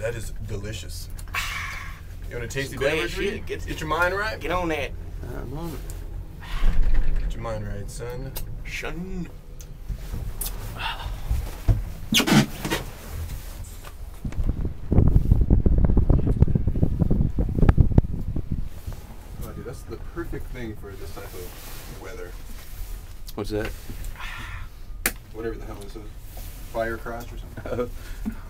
That is delicious. You want a tasty beverage? shit. Get- Get your mind right. Get on that. I'm on it. Get your mind right, son. Shun. Oh, dude, that's the perfect thing for this type of weather. What's that? Whatever the hell this is. Fire crotch or something.